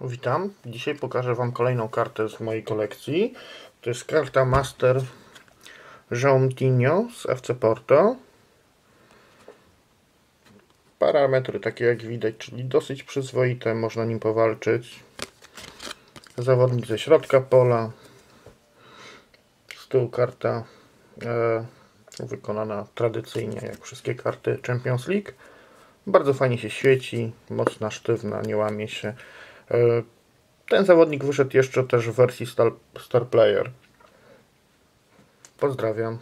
Witam. Dzisiaj pokażę Wam kolejną kartę z mojej kolekcji. To jest karta Master João z FC Porto. Parametry takie jak widać, czyli dosyć przyzwoite, można nim powalczyć. Zawodnik ze środka pola. Z tyłu karta e, wykonana tradycyjnie, jak wszystkie karty Champions League. Bardzo fajnie się świeci, mocna, sztywna, nie łamie się. E, ten zawodnik wyszedł jeszcze też w wersji Star, Star Player. Pozdrawiam.